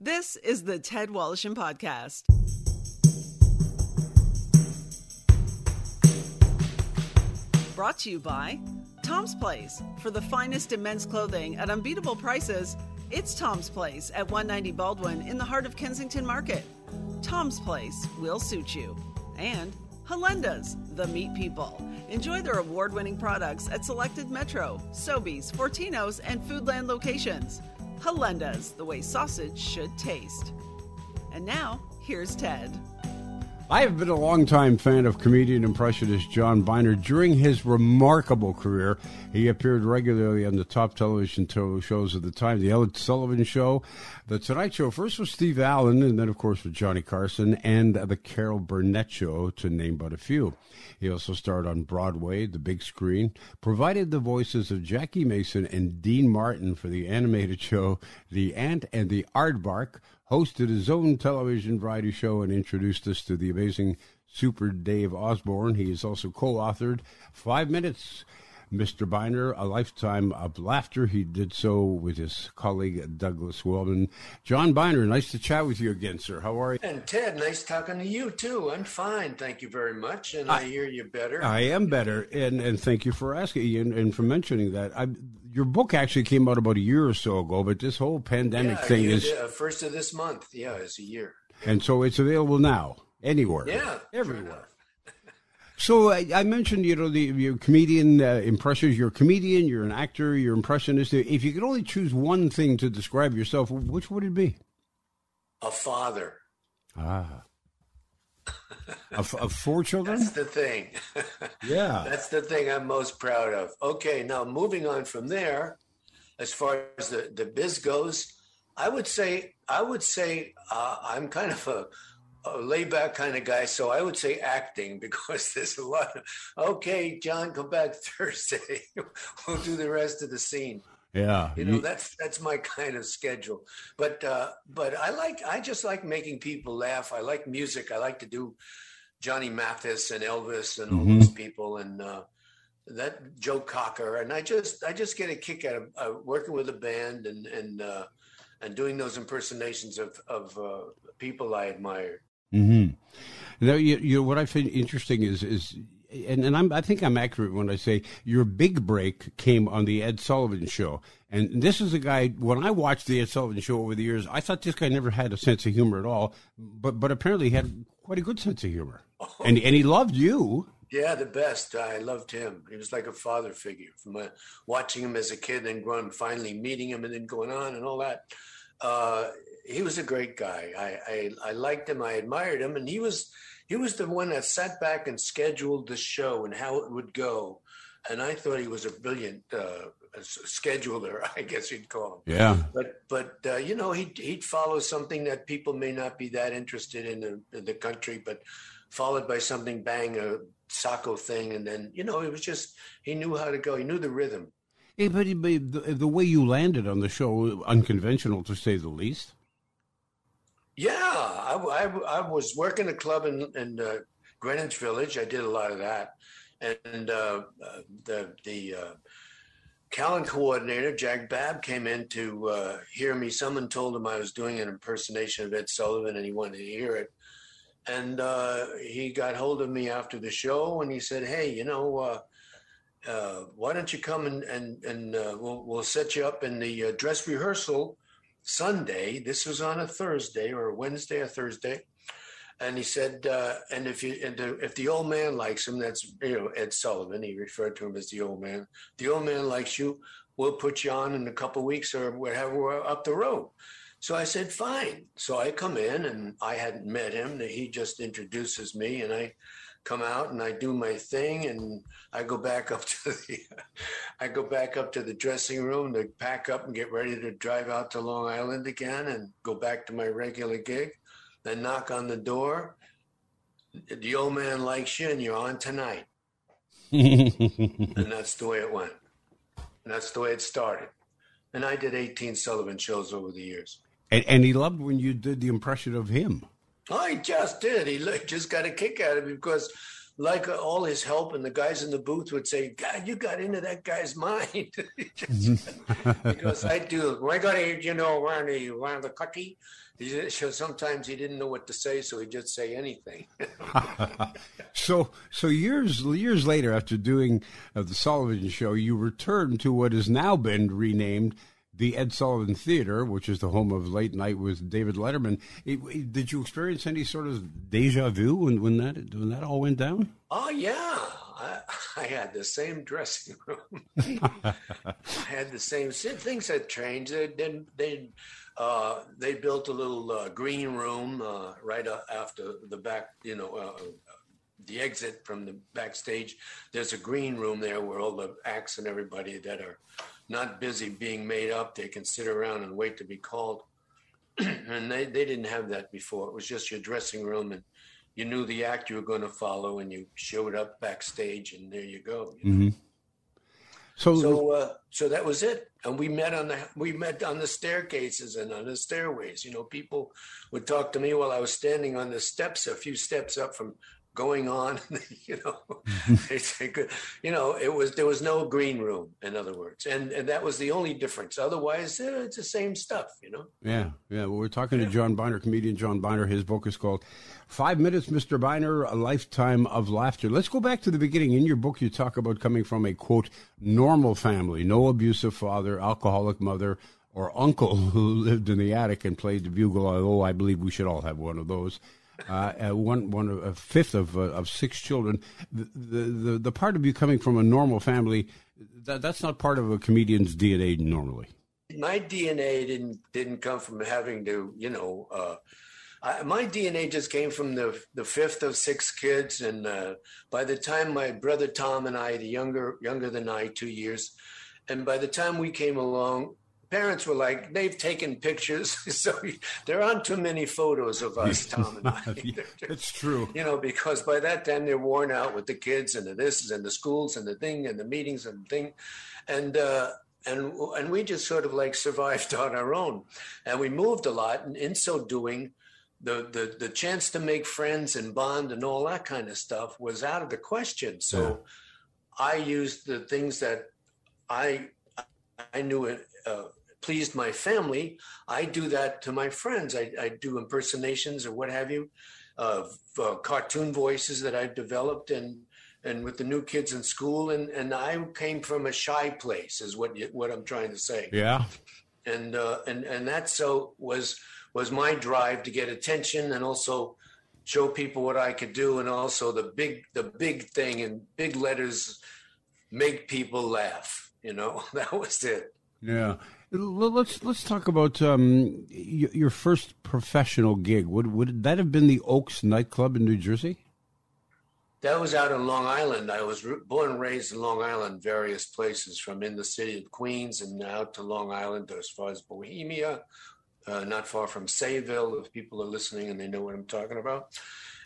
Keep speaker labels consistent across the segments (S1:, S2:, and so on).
S1: This is the Ted Woloshyn Podcast. Brought to you by Tom's Place. For the finest in men's clothing at unbeatable prices, it's Tom's Place at 190 Baldwin in the heart of Kensington Market. Tom's Place will suit you. And Halenda's, the meat people. Enjoy their award winning products at selected Metro, Sobeys, Fortinos, and Foodland locations. Halenda's, the way sausage should taste. And now, here's Ted.
S2: I have been a longtime fan of comedian impressionist John Byner. During his remarkable career, he appeared regularly on the top television shows of the time The Ed Sullivan Show, The Tonight Show. First with Steve Allen, and then, of course, with Johnny Carson, and The Carol Burnett Show, to name but a few. He also starred on Broadway, the big screen, provided the voices of Jackie Mason and Dean Martin for the animated show The Ant and the Aardvark hosted his own television variety show and introduced us to the amazing Super Dave Osborne. He has also co authored Five Minutes. Mr. Byner, A Lifetime of Laughter. He did so with his colleague Douglas Wellman. John Byner, nice to chat with you again, sir. How are you?
S3: And Ted, nice talking to you too. I'm fine, thank you very much. And I, I hear you better.
S2: I am better, and and thank you for asking and, and for mentioning that. I, your book actually came out about a year or so ago, but this whole pandemic
S3: yeah,
S2: thing is
S3: uh, first of this month. Yeah, it's a year,
S2: and so it's available now anywhere.
S3: Yeah,
S2: everywhere. So I, I, mentioned, you know, the your comedian uh, impressions. You're a comedian. You're an actor. You're impressionist. If you could only choose one thing to describe yourself, which would it be?
S3: A father.
S2: Ah. of, of four children.
S3: That's the thing.
S2: yeah.
S3: That's the thing I'm most proud of. Okay, now moving on from there, as far as the the biz goes, I would say I would say uh, I'm kind of a a laid back kind of guy. So I would say acting because there's a lot of, okay, John, come back Thursday. we'll do the rest of the scene.
S2: Yeah.
S3: You know, that's, that's my kind of schedule. But, uh, but I like, I just like making people laugh. I like music. I like to do Johnny Mathis and Elvis and all mm-hmm. those people. And, uh, that Joe Cocker. And I just, I just get a kick out of uh, working with a band and, and, uh, and doing those impersonations of, of uh, people I admire.
S2: Mm-hmm. Now, you, you know, what I find interesting is is and, and I'm, I think I'm accurate when I say your big break came on the Ed Sullivan Show. And this is a guy. When I watched the Ed Sullivan Show over the years, I thought this guy never had a sense of humor at all. But but apparently he had quite a good sense of humor, oh. and and he loved you.
S3: Yeah, the best. I loved him. He was like a father figure. From uh, watching him as a kid, and growing, finally meeting him, and then going on and all that. Uh, he was a great guy. I, I, I liked him. I admired him, and he was he was the one that sat back and scheduled the show and how it would go. And I thought he was a brilliant uh, scheduler, I guess you'd call
S2: him. Yeah.
S3: But but uh, you know he'd he'd follow something that people may not be that interested in the, in the country, but followed by something bang a Sacco thing, and then you know it was just he knew how to go. He knew the rhythm.
S2: Yeah, but, the, way you landed on the show, unconventional to say the least.
S3: Yeah, I, I, I was working a club in, in uh, Greenwich Village. I did a lot of that, and uh, uh, the the uh, talent coordinator Jack Babb came in to uh, hear me. Someone told him I was doing an impersonation of Ed Sullivan, and he wanted to hear it. And uh, he got hold of me after the show, and he said, "Hey, you know." Uh, why don't you come and and and we'll we'll set you up in the dress rehearsal Sunday. This was on a Thursday or a Wednesday or Thursday. And he said, uh, and if you, and if the old man likes him, that's you know Ed Sullivan. He referred to him as the old man. The old man likes you. We'll put you on in a couple weeks or whatever up the road. So I said, fine. So I come in and I hadn't met him. He just introduces me and I come out and I do my thing and I go back up to the I go back up to the dressing room to pack up and get ready to drive out to Long Island again and go back to my regular gig. Then knock on the door. The old man likes you and you're on tonight. and that's the way it went. And that's the way it started. And I did 18 Sullivan shows over the years.
S2: And, and he loved when you did the impression of him.
S3: I just did. He just got a kick out of it because like all his help, and the guys in the booth would say, "God, you got into that guy's mind," because I do. I got to, you know, around the around the cookie. So sometimes he didn't know what to say, so he'd just say anything.
S2: so, so years years later, after doing uh, the Sullivan Show, you returned to what has now been renamed the Ed Sullivan Theater, which is the home of Late Night with David Letterman. It, it, did you experience any sort of deja vu when, when that when that all went down?
S3: Oh yeah, I, I had the same dressing room. I had the same things had changed. They didn't they uh, they built a little uh, green room uh, right after the back, you know, uh, the exit from the backstage. There's a green room there where all the acts and everybody that are not busy being made up, they can sit around and wait to be called. and they, they didn't have that before. It was just your dressing room and you knew the act you were going to follow and you showed up backstage and there you go. You know? mm-hmm. So, so, uh, so that was it. And we met on the we met on the staircases and on the stairways. You know, people would talk to me while I was standing on the steps, a few steps up from going on. you know, you know, it was there was no green room, in other words, and and that was the only difference. Otherwise, eh, it's the same stuff. You know.
S2: Yeah, yeah. Well, we're talking yeah. to John Byner, comedian John Byner. His book is called Five Minutes, Mr. Byner: A Lifetime of Laughter. Let's go back to the beginning. In your book, you talk about coming from a quote normal family, no abusive father, alcoholic mother or uncle who lived in the attic and played the bugle. Although I believe we should all have one of those uh, one one a fifth of uh, of six children. The, the the part of you coming from a normal family that that's not part of a comedian's DNA normally.
S3: My DNA didn't didn't come from having to you know. Uh, I, my DNA just came from the the fifth of six kids, and uh, by the time my brother Tom and I, the younger younger than I, two years, and by the time we came along, parents were like, they've taken pictures, so there aren't too many photos of us, Tom and I.
S2: It's true.
S3: You know, because by that time they're worn out with the kids and the this and the schools and the thing and the meetings and the thing, and uh, and and we just sort of like survived on our own, and we moved a lot, and in so doing. The, the the chance to make friends and bond and all that kind of stuff was out of the question. So yeah. I used the things that I I knew it, uh, pleased my family, I do that to my friends. I, I do impersonations or what have you, of uh, cartoon voices that I've developed and and with the new kids in school. And and I came from a shy place, is what you, what I'm trying to say.
S2: Yeah.
S3: And uh, and and that so was was my drive to get attention and also show people what I could do, and also the big the big thing in big letters, make people laugh. You know, that was it.
S2: Yeah, Let's let's talk about um, your first professional gig. Would would that have been the Oaks nightclub in New Jersey?
S3: That was out in Long Island. I was born and raised in Long Island, various places, from in the city of Queens and out to Long Island, as far as Bohemia, uh, not far from Sayville. If people are listening and they know what I'm talking about,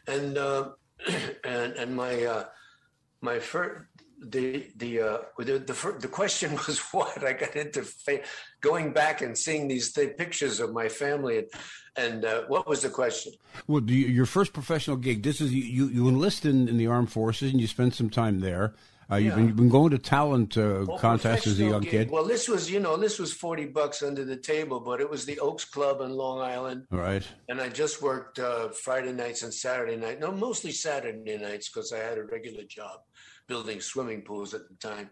S3: and uh, and and my uh, my first the the uh, the, the the question was what I got into fa- going back and seeing these th- pictures of my family and, and uh, what was the question?
S2: Well, you, your first professional gig. This is you you enlist in, in the armed forces and you spend some time there. Uh, you've, yeah. been, you've, been, going to talent uh, well, contests as a young gig. kid.
S3: Well, this was, you know, this was 40 bucks under the table, but it was the Oaks Club in Long Island.
S2: Right.
S3: And I just worked uh, Friday nights and Saturday night. No, mostly Saturday nights because I had a regular job building swimming pools at the time,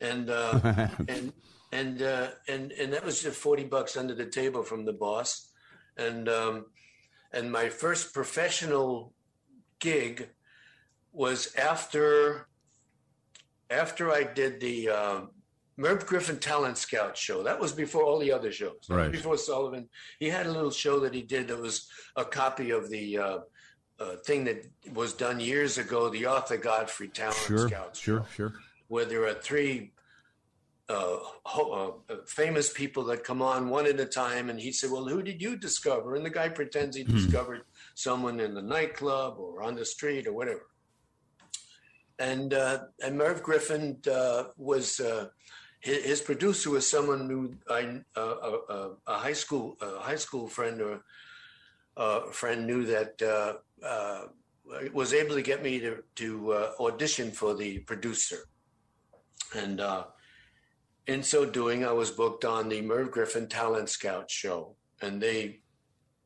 S3: and uh, and and uh, and and that was just forty bucks under the table from the boss, and um, and my first professional gig was after after I did the uh, Merv Griffin Talent Scout show. That was before all the other shows.
S2: Right.
S3: Before Sullivan, he had a little show that he did that was a copy of the uh, uh, thing that was done years ago, the Arthur Godfrey Talent
S2: sure,
S3: Scouts.
S2: Sure, sure.
S3: Where there are three uh, ho- uh, famous people that come on one at a time, and he said, "Well, who did you discover?" And the guy pretends he hmm. discovered someone in the nightclub or on the street or whatever. And uh, and Merv Griffin uh, was uh, his, his, producer was someone who I a high school a high school friend or a friend knew that uh, was able to get me to to uh, audition for the producer, and uh, in so doing, I was booked on the Merv Griffin Talent Scout show, and they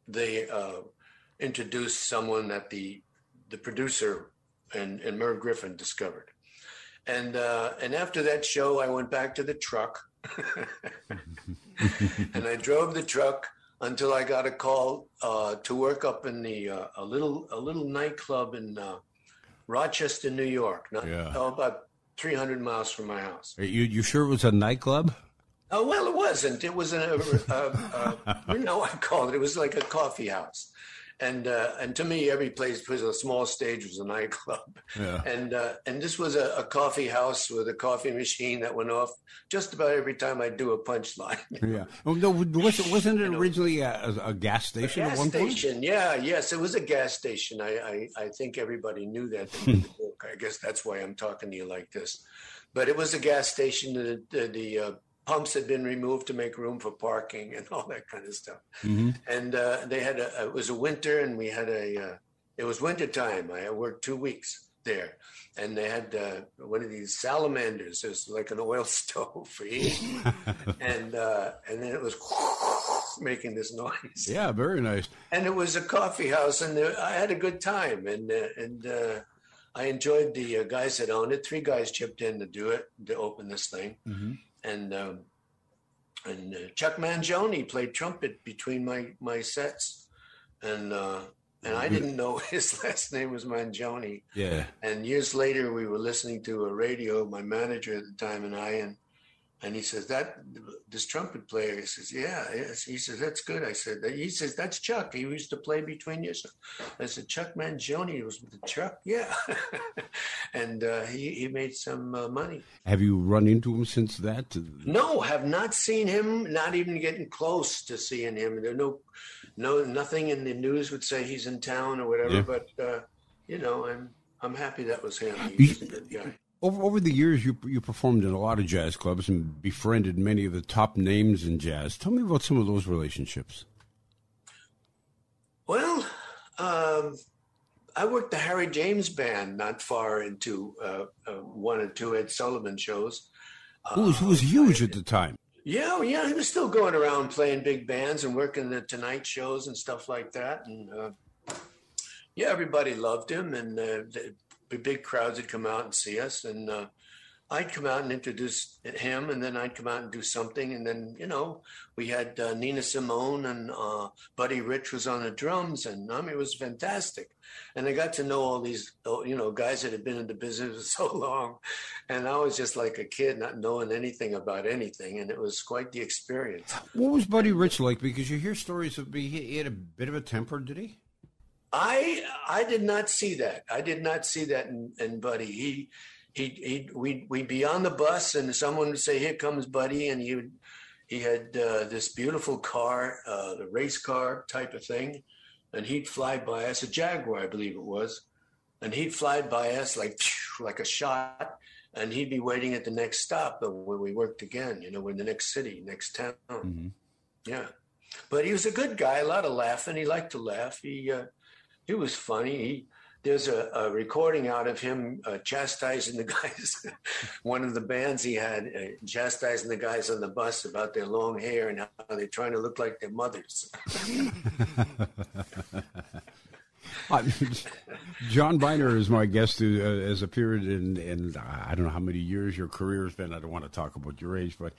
S3: they uh, introduced someone that the the producer and, and Merv Griffin discovered, and uh, and after that show, I went back to the truck, and I drove the truck until I got a call uh, to work up in the uh, a little a little nightclub in uh, Rochester, New York, not
S2: Yeah.
S3: oh, about 300 miles from my house.
S2: Are you you sure it was a nightclub?
S3: Oh well, it wasn't. It was a, a, a, you know I call it. It was like a coffee house, and uh, and to me, every place was a small stage was a nightclub,
S2: Yeah.
S3: and uh, and this was a, a coffee house with a coffee machine that went off just about every time I do a punchline.
S2: Yeah. Oh, no, wasn't, wasn't it originally a, a, a gas station at
S3: gas
S2: one point?
S3: station, yeah, yes, it was a gas station. I, I, I think everybody knew that. in the book. I guess that's why I'm talking to you like this. But it was a gas station. The, the, the uh, pumps had been removed to make room for parking and all that kind of stuff.
S2: Mm-hmm.
S3: And uh, they had a. It was a winter, and we had a. Uh, it was winter time. I worked two weeks there, and they had uh, one of these salamanders. It was like an oil stove for heat, and uh, and then it was making this noise
S2: Yeah, very nice.
S3: and it was a coffee house, and I had a good time, and uh, and uh, I enjoyed the uh, guys that owned it. Three guys chipped in to do it to open this thing,
S2: Mhm.
S3: And um, and uh, Chuck Mangione played trumpet between my my sets, and uh, and I didn't know his last name was Mangione.
S2: Yeah.
S3: And years later, we were listening to a radio, my manager at the time and I, and and he says that this trumpet player. He says, yeah. He says that's good. I said, he says that's Chuck. He used to play between you. I said, Chuck Mangione was with the Chuck, yeah. and uh, he he made some uh, money.
S2: Have you run into him since that?
S3: No, have not seen him. Not even getting close to seeing him. There no, no, nothing in the news would say he's in town or whatever.
S2: Yeah.
S3: But uh, you know, I'm I'm happy that was him. He's a good guy.
S2: Over, over the years, you you performed in a lot of jazz clubs and befriended many of the top names in jazz. Tell me about some of those relationships.
S3: Well, um, I worked the Harry James band not far into uh, uh, one or two Ed Sullivan shows.
S2: Who was, who was huge at the time?
S3: Yeah, oh, yeah, he was still going around playing big bands and working the Tonight shows and stuff like that. And uh, yeah, everybody loved him, and uh, big crowds would come out and see us. And uh, I'd come out and introduce him, and then I'd come out and do something. And then, you know, we had uh, Nina Simone and uh, Buddy Rich was on the drums, and I mean, it was fantastic. And I got to know all these, oh, you know, guys that had been in the business for so long. And I was just like a kid, not knowing anything about anything. And it was quite the experience.
S2: What was Buddy Rich like? Because you hear stories of he, he had a bit of a temper, did he?
S3: I I did not see that. I did not see that in, in Buddy. He he he we we'd be on the bus and someone would say, "Here comes Buddy," and he would he had uh, this beautiful car, uh, the race car type of thing, and he'd fly by us, a Jaguar, I believe it was, and he'd fly by us like like a shot, and he'd be waiting at the next stop when we worked again. You know, in the next city, next town.
S2: Mm-hmm.
S3: Yeah, but he was a good guy. A lot of laughing. He liked to laugh. He uh, he was funny. He there's a, a recording out of him uh, chastising the guys. One of the bands he had uh, chastising the guys on the bus about their long hair and how they're trying to look like their mothers.
S2: Uh, John Byner is my guest who uh, has appeared in, in, I don't know how many years your career has been. I don't want to talk about your age, but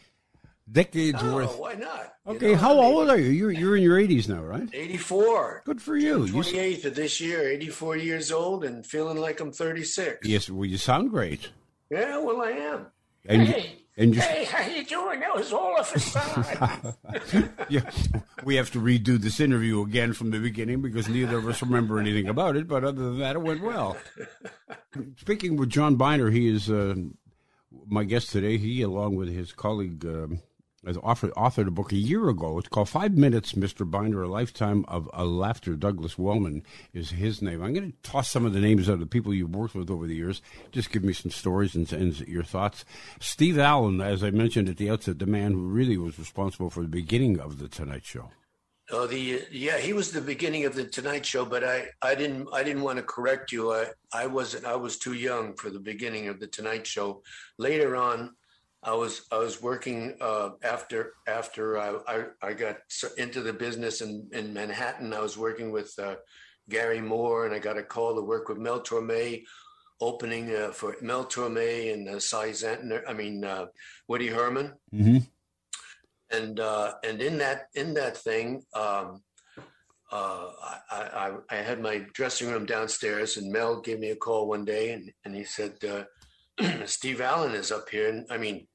S2: decades
S3: Oh,
S2: worth.
S3: why not? You
S2: Okay,
S3: know,
S2: how
S3: I mean,
S2: old are you? You're, you're in your 80s now, right?
S3: 84.
S2: Good for you. you
S3: 28th of this year, 84 years old, and feeling like I'm 36.
S2: yes, well, you sound great.
S3: Yeah, well, I am.
S2: And,
S3: Hey,
S2: and you,
S3: hey, how you doing? That was all a facade.
S2: yeah, we have to redo this interview again from the beginning because neither of us remember anything about it. But other than that, it went well. Speaking with John Byner, he is uh, my guest today. He, along with his colleague, um, has offered, authored a book a year ago. It's called Five Minutes, Mr. Byner, A Lifetime of a Laughter. Douglas Wellman is his name. I'm going to toss some of the names of the people you've worked with over the years. Just give me some stories and, and your thoughts. Steve Allen, as I mentioned at the outset, the man who really was responsible for the beginning of The Tonight Show.
S3: Oh, the yeah, he was the beginning of the Tonight Show, but I, I didn't I didn't want to correct you. I, I wasn't I was too young for the beginning of the Tonight Show. Later on, I was I was working uh, after after I, I, I got into the business in in Manhattan. I was working with uh, Garry Moore, and I got a call to work with Mel Torme, opening uh, for Mel Torme and uh, Si Zentner. I mean uh, Woody Herman.
S2: Mm-hmm
S3: and uh, and in that in that thing, um, uh, I, I, I had my dressing room downstairs, and Mel gave me a call one day, and, and he said, uh, "Steve Allen is up here." And I mean,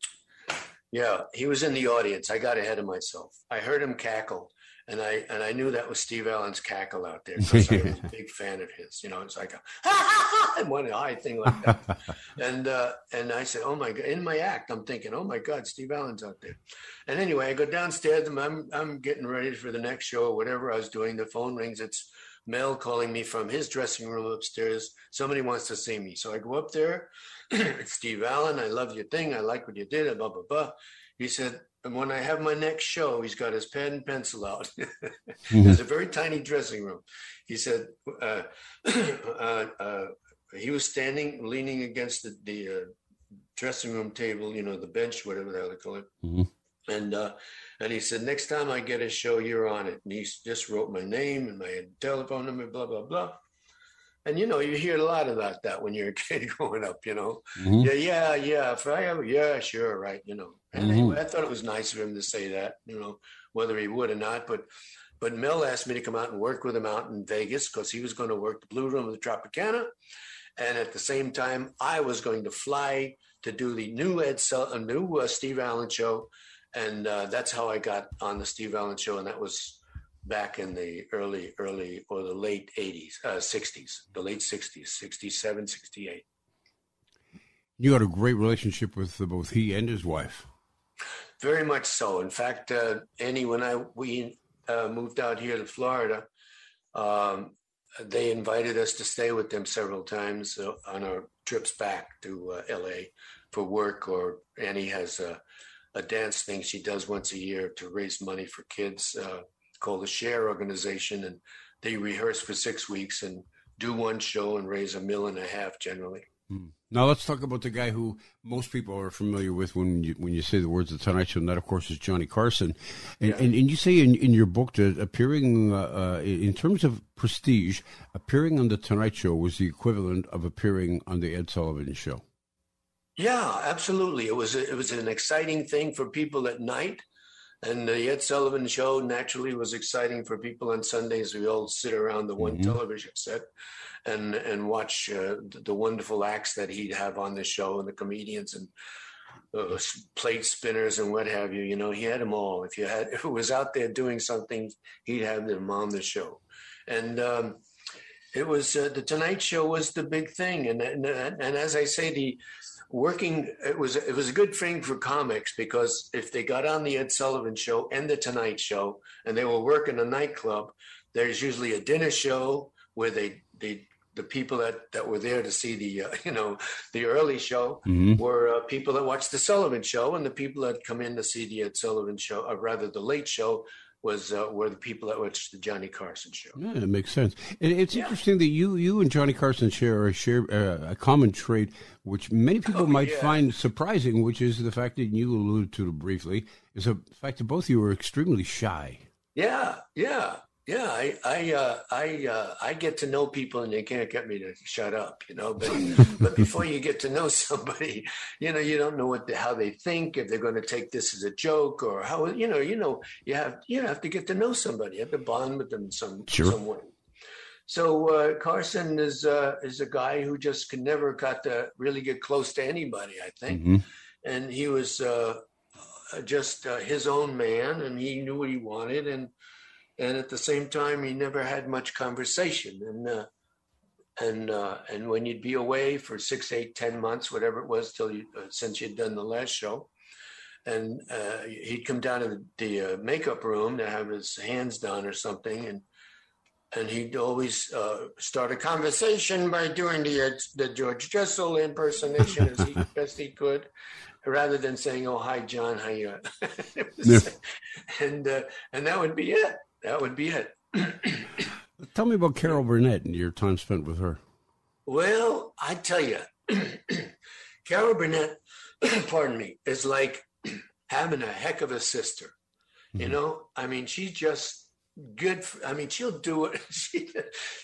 S3: yeah, he was in the audience. I got ahead of myself. I heard him cackle, and I and I knew that was Steve Allen's cackle out there because I was a big fan of his. You know, it's like a one high thing like that. and uh, and I said, "Oh my god!" In my act, I'm thinking, "Oh my god, Steve Allen's out there." And anyway, I go downstairs. and I'm I'm getting ready for the next show or whatever I was doing. The phone rings. It's Mel calling me from his dressing room upstairs. Somebody wants to see me, so I go up there. it's Steve Allen. I love your thing. I like what you did. Blah blah blah. He said, and when I have my next show, he's got his pen and pencil out. mm-hmm. There's a very tiny dressing room. He said, uh, uh, uh, he was standing, leaning against the, the uh, dressing room table, you know, the bench, whatever the hell they call it.
S2: Mm-hmm.
S3: And uh, and he said, next time I get a show, you're on it. And he just wrote my name and my telephone number, blah blah blah. And you know, you hear a lot about that when you're a kid growing up. You know,
S2: mm-hmm.
S3: yeah, yeah, yeah. If I ever, yeah, sure, right. You know, and mm-hmm. anyway, I thought it was nice of him to say that. You know, whether he would or not, but but Mel asked me to come out and work with him out in Vegas because he was going to work the Blue Room of the Tropicana, and at the same time, I was going to fly to do the new Ed, a new uh, Steve Allen show and uh, that's how I got on the Steve Allen show, and that was back in the early, early or the late '80s, uh, '60s, the late '60s, '67, '68.
S2: You had a great relationship with both he and his wife.
S3: Very much so. In fact, uh, Annie, when I we uh, moved out here to Florida, um, they invited us to stay with them several times uh, on our trips back to uh, LA for work. Or Annie has a a dance thing she does once a year to raise money for kids uh, called the Share Organization, and they rehearse for six weeks and do one show and raise a mill and a half generally.
S2: Hmm. Now let's talk about the guy who most people are familiar with when you when you say the words of Tonight Show, and that of course is Johnny Carson. And yeah. and, and, you say in, in your book that appearing uh, uh, in terms of prestige, appearing on the Tonight Show was the equivalent of appearing on the Ed Sullivan Show.
S3: Yeah, absolutely. It was a, it was an exciting thing for people at night, and the Ed Sullivan Show naturally was exciting for people on Sundays. We all sit around the one mm-hmm. television set and and watch uh, the, the, wonderful acts that he'd have on the show and the comedians and uh, plate spinners and what have you. You know, he had them all. If you had if it was out there doing something, he'd have them on the show, and. Um, it was uh, the Tonight Show was the big thing, and, and and as I say, the working it was it was a good thing for comics because if they got on the Ed Sullivan show and the Tonight Show and they were working a nightclub, there's usually a dinner show where they they the people that, that were there to see the uh, you know the early show
S2: mm-hmm.
S3: were uh, people that watched the Sullivan show and the people that come in to see the Ed Sullivan show or rather the late show was uh, were the people that watched the Johnny Carson show.
S2: Yeah, it makes sense. And it's yeah. interesting that you you and Johnny Carson share a share uh, a common trait, which many people oh, might yeah. find surprising, which is the fact that you alluded to it briefly, is the fact that both of you are extremely shy.
S3: Yeah, yeah. Yeah, I I uh, I uh, I get to know people and they can't get me to shut up, you know. But but before you get to know somebody, you know, you don't know what the, how they think if they're going to take this as a joke or how you know you know you have you have to get to know somebody, you have to bond with them some
S2: sure.
S3: some way. So uh, Carson is uh, is a guy who just could never got to really get close to anybody, I think,
S2: mm-hmm.
S3: and he was uh, just uh, his own man, and he knew what he wanted and and at the same time, he never had much conversation. And uh, and uh, and when you'd be away for six, eight, ten months, whatever it was, till you uh, since you'd done the last show, and uh, he'd come down to the, the uh, makeup room to have his hands done or something, and and he'd always uh, start a conversation by doing the the George Jessel impersonation as he, best he could, rather than saying, "Oh, hi, John, how you?" yeah. and and that would be it that would be it.
S2: Tell me about Carol Burnett and your time spent with her.
S3: Well, I tell you, Carol Burnett, pardon me, is like having a heck of a sister. Mm-hmm. You know, I mean, she's just good. For, I mean, she'll do it. She,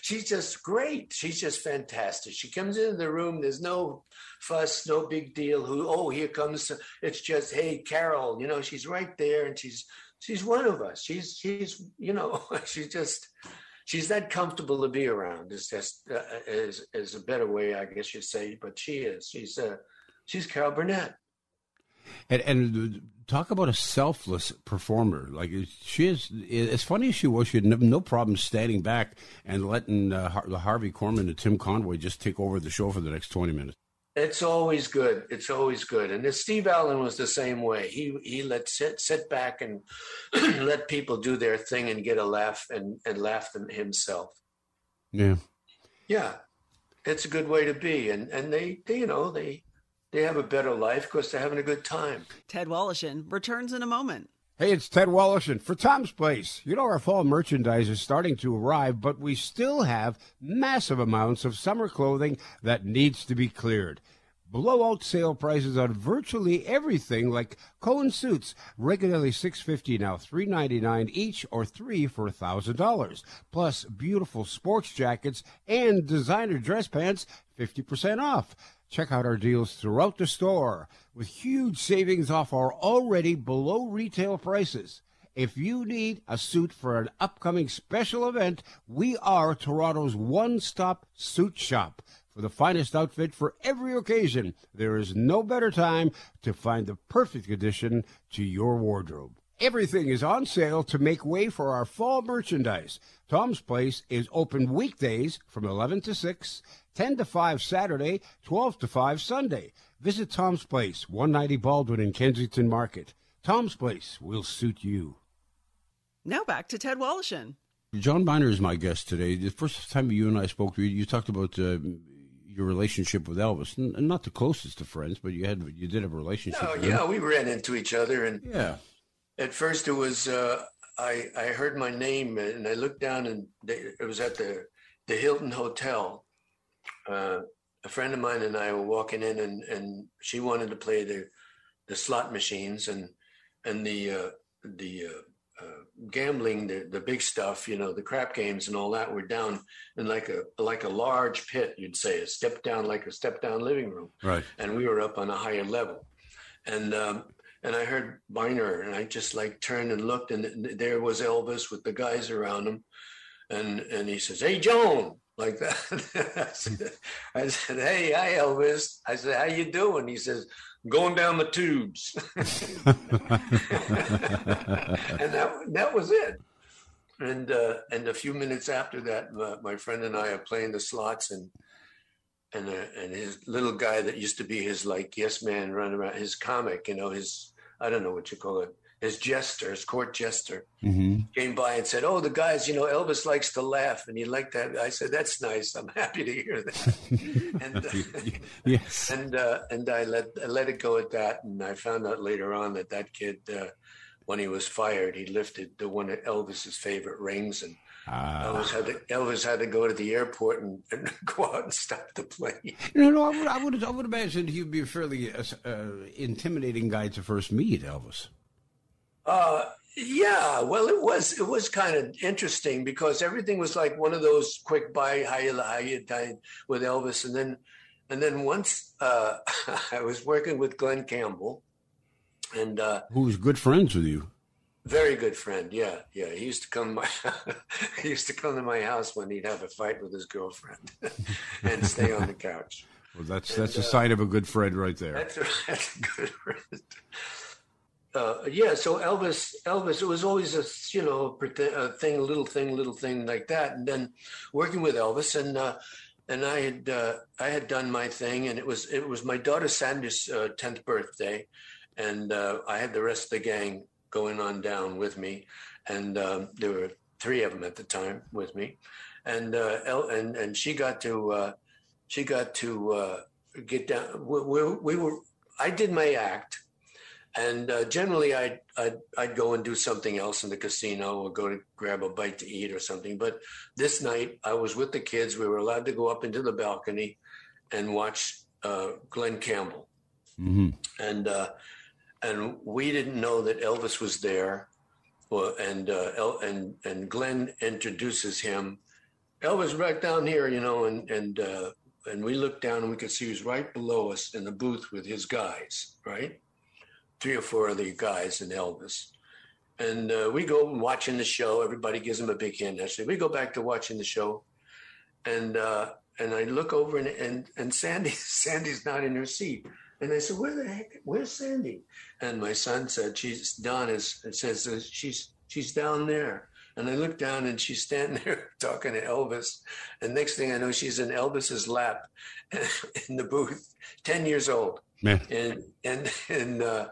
S3: she's just great. She's just fantastic. She comes into the room. There's no fuss, no big deal. Who? Oh, here comes. It's just, hey, Carol. You know, she's right there, and she's she's one of us. She's she's you know, she's just she's that comfortable to be around. Is just uh, is is a better way, I guess you'd say. But she is. She's uh, she's Carol Burnett.
S2: And, and talk about a selfless performer. Like she is, as funny as she was, she had no problem standing back and letting uh, the Harvey Korman and Tim Conway just take over the show for the next twenty minutes.
S3: It's always good. It's always good. And Steve Allen was the same way. He he let sit sit back and let people do their thing and get a laugh and and laugh them himself.
S2: Yeah.
S3: Yeah. It's a good way to be. And and they, they you know, they they have a better life because they're having a good time.
S1: Ted Woloshyn returns in a moment.
S2: Hey, it's Ted Woloshyn for Tom's Place. You know, our fall merchandise is starting to arrive, but we still have massive amounts of summer clothing that needs to be cleared. Blowout sale prices on virtually everything like Cone suits, regularly six fifty now three ninety nine each or three for thousand dollars. Plus beautiful sports jackets and designer dress pants, fifty percent off. Check out our deals throughout the store with huge savings off our already below retail prices. If you need a suit for an upcoming special event, we are Toronto's one stop suit shop. For the finest outfit for every occasion, there is no better time to find the perfect addition to your wardrobe. Everything is on sale to make way for our fall merchandise. Tom's Place is open weekdays from 11 to 6 10 to 5 Saturday, 12 to 5 Sunday. Visit Tom's Place, 190 Baldwin in Kensington Market. Tom's Place will suit you.
S1: Now back to Ted Woloshyn.
S2: John Byner is my guest today. The first time you and I spoke, you, you talked about uh, your relationship with Elvis, and not the closest of friends, but you had you did have a relationship.
S3: No, yeah, him. we ran into each other, and
S2: yeah.
S3: At first, it was uh, I I heard my name, and I looked down, and they, it was at the the Hilton Hotel, uh, a friend of mine and I were walking in, and and she wanted to play the the slot machines and and the uh, the uh, uh, gambling, the the big stuff, you know, the crap games and all that were down in like a like a large pit, you'd say, a step down, like a step down living room,
S2: right?
S3: And we were up on a higher level, and. Um, and I heard Byner, and I just like turned and looked, and there was Elvis with the guys around him, and and he says, "Hey, Joan," like that. I, said, I said, "Hey, hi, Elvis." I said, "How you doing?" He says, "Going down the tubes," and that that was it. And uh, and a few minutes after that, my, my, friend and I are playing the slots, and and uh, and his little guy that used to be his like yes man running around, his comic, you know, his I don't know what you call it, his jester, his court jester, mm-hmm. came by and said, "Oh, the guys, you know, Elvis likes to laugh, and he liked that." I said, "That's nice. I'm happy to hear that." and uh,
S2: yes,
S3: and uh, and I let I let it go at that, and I found out later on that that kid, uh, when he was fired, he lifted the one of Elvis's favorite rings and. Uh, Elvis had to Elvis had to go to the airport and, and go out and stop the plane.
S2: No, no, I would, I would, I would imagine he'd be a fairly uh, uh intimidating guy to first meet Elvis.
S3: Uh, yeah, well, it was it was kind of interesting because everything was like one of those quick buy how you how you died with Elvis, and then and then once uh, I was working with Glen Campbell, and uh,
S2: who was good friends with you.
S3: Very good friend, yeah, yeah. He used to come. My, he used to come to my house when he'd have a fight with his girlfriend, and stay on the couch.
S2: Well, that's and, that's a uh, sign of a good friend right there.
S3: That's a, that's a good friend uh, yeah, so Elvis, Elvis, it was always a you know a thing, a little thing, little thing like that, and then working with Elvis, and uh, and I had uh, I had done my thing, and it was it was my daughter Sandy's uh, tenth birthday, and uh, I had the rest of the gang going on down with me, and um, there were three of them at the time with me, and uh, El- and and she got to she got to get down. We, we, we were I did my act And uh, generally, I'd, I'd, I'd go and do something else in the casino or go to grab a bite to eat or something. But this night, I was with the kids. We were allowed to go up into the balcony and watch uh, Glen Campbell. Mm-hmm. And uh, and we didn't know that Elvis was there. Well, and uh, El- and and Glen introduces him. Elvis right down here, you know, and and uh, and we looked down and we could see he was right below us in the booth with his guys, right? Three or four of the guys and Elvis. And uh, we go watching the show. Everybody gives him a big hand. Actually, we go back to watching the show, and uh, and I look over and and, and Sandy Sandy's not in her seat. And I said, "Where the heck? Where's Sandy?" And my son said, "She's Don is." Says she's she's down there. And I look down and she's standing there talking to Elvis. And next thing I know, she's in Elvis's lap in the booth, 10 years old. Man. And, and, and, uh,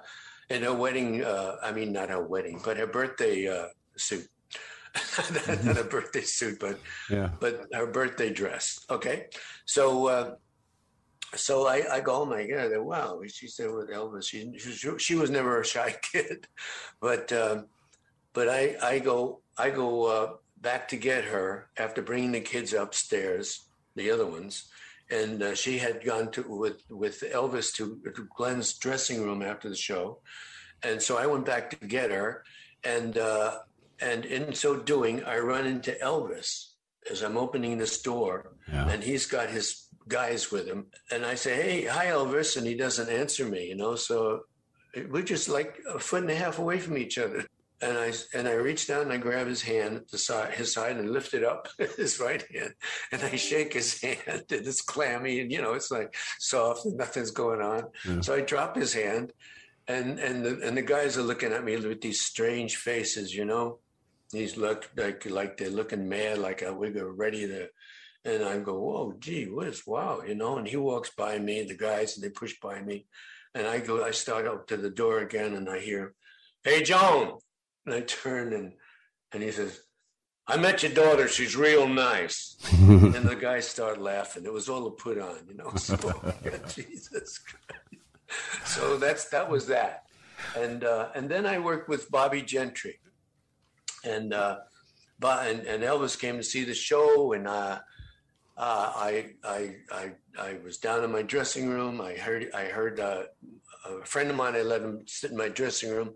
S3: in her wedding, uh, I mean, not her wedding, but her birthday uh, suit. not a birthday suit, but yeah. but her birthday dress. Okay, so uh, so I, I go home. I get her. Wow, she's there with Elvis. She, she she was never a shy kid, but um, but I I go I go uh, back to get her after bringing the kids upstairs, the other ones, and uh, she had gone to with with Elvis to, to, Glen's dressing room after the show, and so I went back to get her, and uh, and in so doing, I run into Elvis as I'm opening this door, yeah. and he's got his guys with him, and I say, "Hey, hi, Elvis," and he doesn't answer me, you know, so we're just like a foot and a half away from each other and I and I reach down and I grab his hand, the side, his side, and lift it up, his right hand, and I shake his hand, and it's clammy, and you know it's like soft, and nothing's going on. Yeah. So I drop his hand, and and the and the guys are looking at me with these strange faces, you know. He's look like like they're looking mad, like we're ready to. And I go, whoa, gee whiz, wow, you know. And he walks by me, the guys, and they push by me, and I go, I start up to the door again, and I hear, "Hey, Joan." And I turn and and he says, I met your daughter. She's real nice. and the guys start laughing. It was all a put on, you know. So, Jesus Christ. So that's that was that. And uh, and then I worked with Bobbie Gentry. And uh, and, and Elvis came to see the show and uh, uh, I, I, I, I was down in my dressing room. I heard, I heard uh, a friend of mine. I let him sit in my dressing room,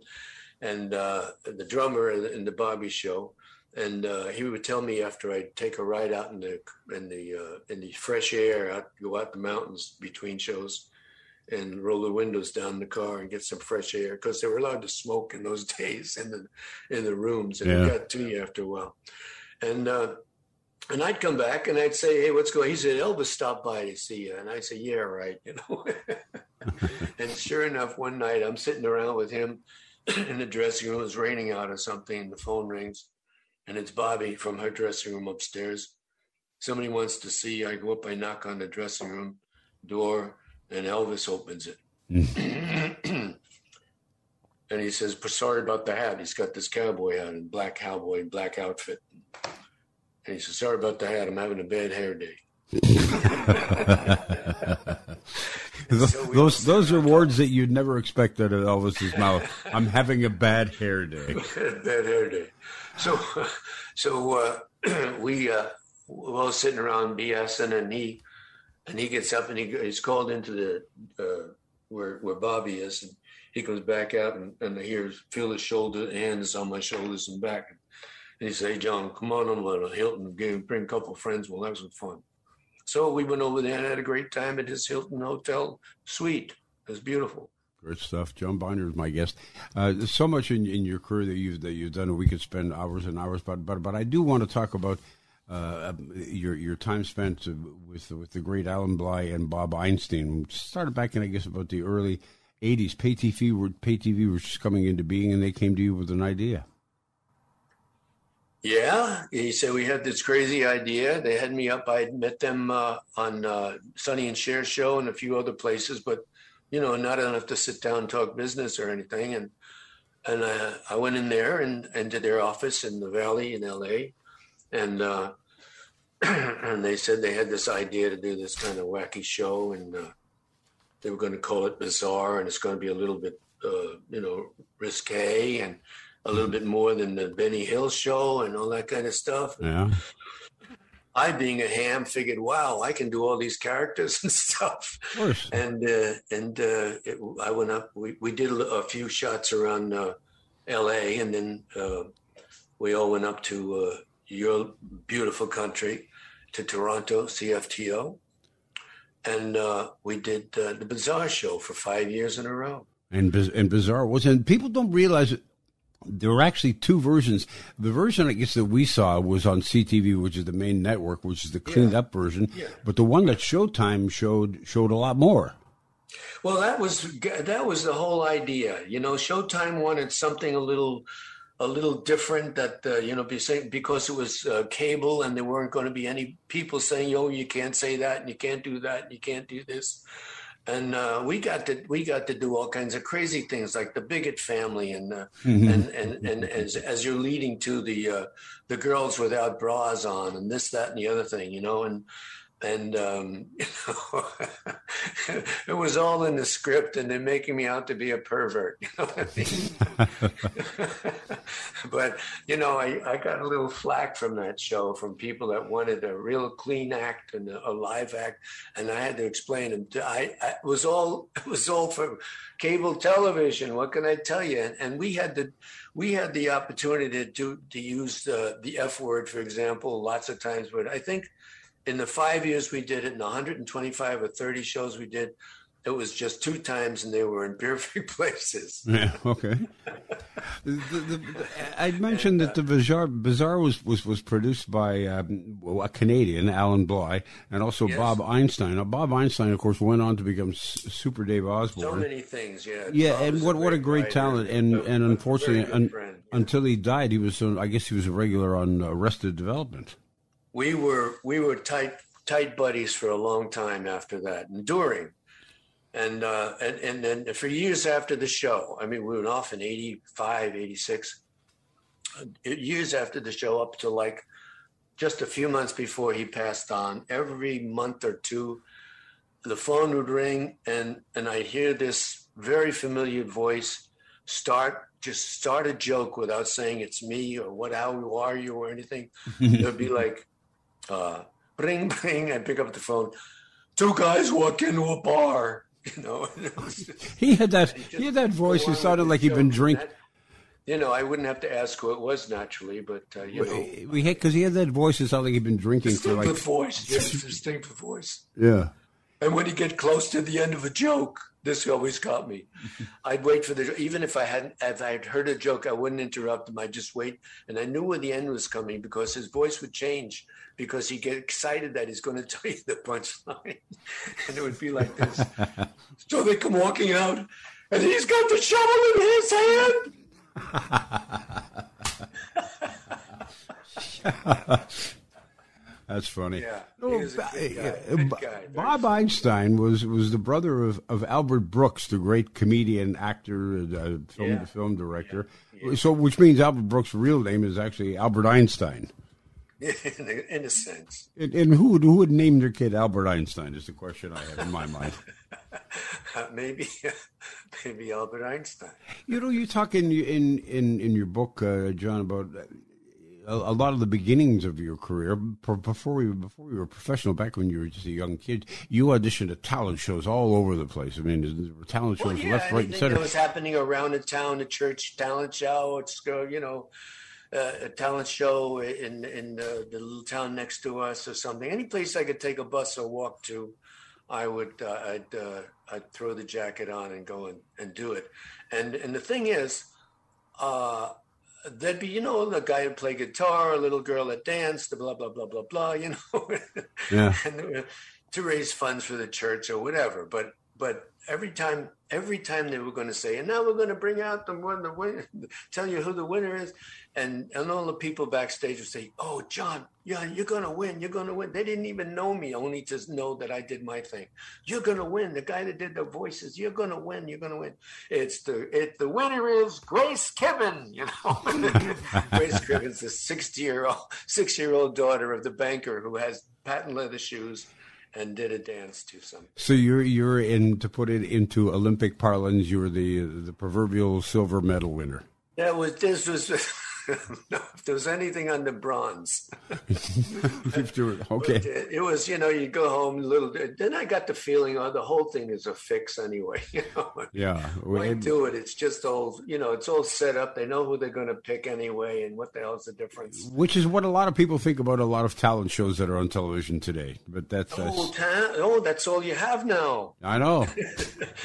S3: and uh, the drummer in the Bobbie show, and uh, he would tell me after I'd take a ride out in the in the uh, in the fresh air, I'd go out the mountains between shows, and roll the windows down the car and get some fresh air because they were allowed to smoke in those days in the in the rooms, and yeah. it got to you after a while, and. And I'd come back and I'd say, "Hey, what's going?" He said, "Elvis stopped by to see you," and I say, "Yeah, right," you know. and sure enough, one night I'm sitting around with him, in the dressing room. It's raining out or something. The phone rings, and it's Bobbie from her dressing room upstairs. Somebody wants to see. I go up, I knock on the dressing room door, and Elvis opens it. Mm. and he says, "Sorry about the hat." He's got this cowboy hat and black cowboy black outfit. And he says, "Sorry about the hat. I'm having a bad hair day."
S2: so those those are words that you'd never expect out of Elvis's mouth. I'm having a bad hair day.
S3: bad hair day. So, so uh, we uh, we're all sitting around BSing, and he and he gets up and he he's called into the uh, where where Bobbie is, and he comes back out and, and I hear feel his shoulder hands on my shoulders and back. And he say, hey, John, come on over to Hilton, bring a couple of friends, we'll have some fun. So we went over there and had a great time at his Hilton Hotel suite. It was beautiful.
S2: Great stuff. John Byner is my guest. Uh, there's so much in, in your career that you've that you've done. We could spend hours and hours, but but but I do want to talk about uh, your your time spent with with the great Allan Blye and Bob Einstein. Started back in I guess about the early '80s. Pay TV were pay TV was just coming into being, and they came to you with an idea.
S3: Yeah, he said we had this crazy idea. They had me up. I had met them uh, on uh, Sonny and Cher show and a few other places, but you know, not enough to sit down and talk business or anything. And and uh, I went in there and into their office in the Valley in L.A. and uh, and they said they had this idea to do this kind of wacky show, and uh, they were going to call it Bizarre, and it's going to be a little bit uh, you know, risque and a little bit more than the Benny Hill show and all that kind of stuff.
S2: Yeah.
S3: I, being a ham, figured, wow, I can do all these characters and stuff.
S2: Of course.
S3: And uh, and uh, it, I went up. We, we did a few shots around uh, L.A. and then uh, we all went up to uh, your beautiful country, to Toronto, CFTO, and uh, we did the Bizarre Show for five years in a row.
S2: And and Bizarre was, and people don't realize it there were actually two versions. The version I guess that we saw was on CTV, which is the main network, which is the cleaned yeah. up version. Yeah. But the one that Showtime showed showed a lot more.
S3: Well, that was that was the whole idea. You know, Showtime wanted something a little a little different that uh, you know because it was uh, cable and there weren't going to be any people saying, "Oh, you can't say that and you can't do that and you can't do this." And uh, we got to we got to do all kinds of crazy things like the bigot family and uh, mm-hmm. and, and and as as you're leading to the uh, the girls without bras on and this that and the other thing you know and and um, you know, it was all in the script, and they're making me out to be a pervert. You know what I mean? but you know, I, I got a little flack from that show from people that wanted a real clean act and a, a live act, and I had to explain them. To, I, I, it was all it was all for cable television. What can I tell you? And, and we had the we had the opportunity to do to use the the f word, for example, lots of times. But I think in the five years we did it, in 125 or 30 shows we did, it was just two times, and they were in perfect places.
S2: Yeah. Okay. the, the, the, I mentioned and, uh, that the Bizarre, Bizarre was, was, was produced by um, a Canadian, Allan Blye, and also yes. Bob Einstein. Now, Bob Einstein, of course, went on to become Super Dave Osborne.
S3: So many things, yeah.
S2: Yeah, Bob and what, a what a great talent. And a, and unfortunately, un, yeah. until he died, he was, I guess he was a regular on Arrested Development
S3: we were we were tight tight buddies for a long time after that, enduring. And, uh, and, and then for years after the show, I mean, we went off in 85, 86, uh, years after the show, up to like just a few months before he passed on, every month or two, the phone would ring and, and I'd hear this very familiar voice start, just start a joke without saying it's me or what, how are you or anything. it would be like, uh, bring, bring. I pick up the phone. Two guys walk into a bar. You know,
S2: he had that. He had that voice. Who sounded like he'd been drinking.
S3: You know, I wouldn't have to ask who it was naturally, but uh, you know,
S2: we had because he had that voice. It sounded like he'd been drinking for like
S3: voice. Yes, distinctive voice.
S2: Yeah.
S3: And when you get close to the end of a joke, this always got me. I'd wait for the even if I hadn't if I had heard a joke, I wouldn't interrupt him. I'd just wait, and I knew where the end was coming because his voice would change because he'd get excited that he's going to tell you the punchline, and it would be like this. so they come walking out, and he's got the shovel in his
S2: hand. That's funny.
S3: Yeah, oh,
S2: Bob guy. Einstein was was the brother of, of Albert Brooks, the great comedian, actor, uh, film yeah. film director. Yeah. Yeah. So, which means Albert Brooks' real name is actually Albert Einstein.
S3: in, a, sense.
S2: And, and, who would who would name their kid Albert Einstein? Is the question I have in my mind.
S3: uh, maybe, maybe Albert Einstein.
S2: You know, you talk in in in in your book, uh, John, about a, a, lot of the beginnings of your career before we before you were professional. Back when you were just a young kid, you auditioned at talent shows all over the place. I mean, there were talent shows
S3: well, yeah,
S2: left, right, and center.
S3: That was happening around the town, the church talent show. It's you know uh, a talent show in in the, the, little town next to us or something. Any place I could take a bus or walk to, I would uh, I'd uh, I'd throw the jacket on and go and, and do it. And and the thing is, uh, there'd be you know the guy who played guitar, a little girl that danced, the blah blah blah blah blah. You know,
S2: yeah.
S3: and, uh, to raise funds for the church or whatever. But but every time every time they were going to say, and now we're going to bring out the one, the winner, tell you who the winner is, and and all the people backstage would say, "Oh, John, yeah, you're going to win, you're going to win." They didn't even know me, only to know that I did my thing. You're going to win. The guy that did the voices, you're going to win, you're going to win. It's the it the winner is Grace Kevin. You know, Grace Kevin's the sixty year old six year old daughter of the banker who has patent leather shoes and did a dance to some.
S2: So you're you're in to put it into Olympic parlance. You were the the proverbial silver medal winner.
S3: That was this was. no, if there was anything on the bronze.
S2: okay.
S3: It, it, was, you know, you go home a little. Then I got the feeling, oh, the whole thing is a fix anyway. You know,
S2: yeah.
S3: Why do it? It's just all, you know, it's all set up. They know who they're going to pick anyway, and what the hell's the difference?
S2: Which is what a lot of people think about a lot of talent shows that are on television today. But that's
S3: oh, ta- oh that's all you have now.
S2: I know.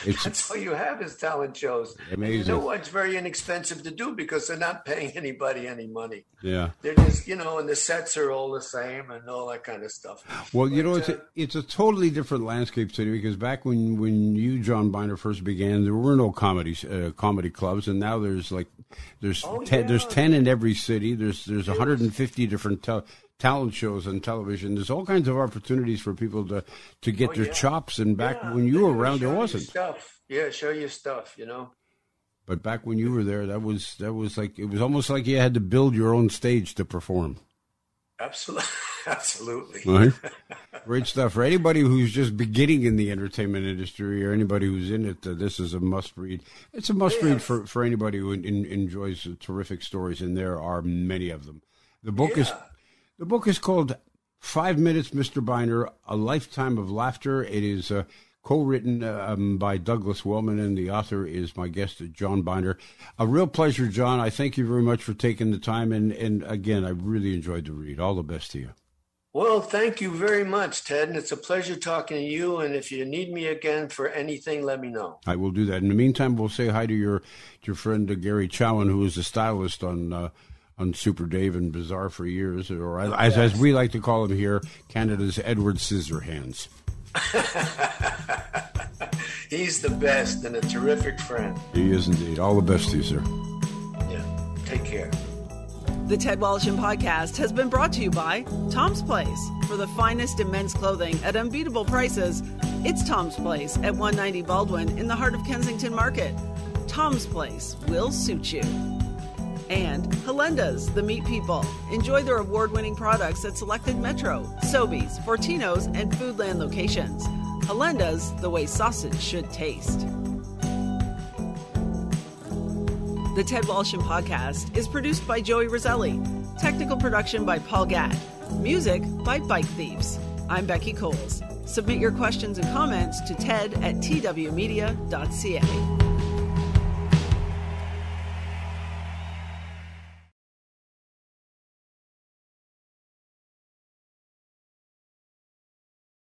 S3: that's all you have is talent shows.
S2: Amazing.
S3: you know what? It's very inexpensive to do because they're not paying anybody anybody any money.
S2: Yeah,
S3: they're just you know, and the sets are all the same and all that kind of stuff.
S2: Well, but, you know, it's uh, a, it's a totally different landscape today because back when when you John Byner first began, there were no comedy uh, comedy clubs, and now there's like there's
S3: oh,
S2: ten,
S3: yeah.
S2: there's ten in every city. There's there's 150 different. Te- talent shows on television. There's all kinds of opportunities for people to to get
S3: oh,
S2: their
S3: yeah.
S2: chops. And back
S3: yeah,
S2: when you were around, there wasn't
S3: stuff. Yeah, show your stuff. You know.
S2: But back when you were there, that was that was like it was almost like you had to build your own stage to perform.
S3: Absolutely, absolutely.
S2: Right? Great stuff for anybody who's just beginning in the entertainment industry or anybody who's in it. Uh, this is a must read. It's a must read for for anybody who in, in, enjoys terrific stories, and there are many of them. The book
S3: yeah.
S2: is the book is called Five Minutes, Mr. Byner: A Lifetime of Laughter. It is. Uh, co-written um, by Douglas Wellman, and the author is my guest, John Byner. A real pleasure, John. I thank you very much for taking the time, and, and again, I really enjoyed the read. All the best to you.
S3: Well, thank you very much, Ted, and it's a pleasure talking to you. And if you need me again for anything, let me know.
S2: I will do that. In the meantime, we'll say hi to your your friend uh, Gary Chowan, who is a stylist on. Uh, on Super Dave and Bizarre for years, or as, as we like to call him here, Canada's Edward Scissorhands.
S3: He's the best and a terrific friend.
S2: He is indeed. All the best to you, sir.
S3: Yeah. Take care.
S1: The Ted Woloshyn podcast has been brought to you by Tom's Place. For the finest in men's clothing at unbeatable prices, it's Tom's Place at 190 Baldwin in the heart of Kensington Market. Tom's Place will suit you. And Halenda's, the meat people. Enjoy their award winning products at selected Metro, Sobeys, Fortinos, and Foodland locations. Halenda's, the way sausage should taste. The Ted Woloshyn podcast is produced by Joey Roselli. Technical production by Paul Gatt. Music by Bike Thieves. I'm Becky Coles. Submit your questions and comments to ted at twmedia.ca.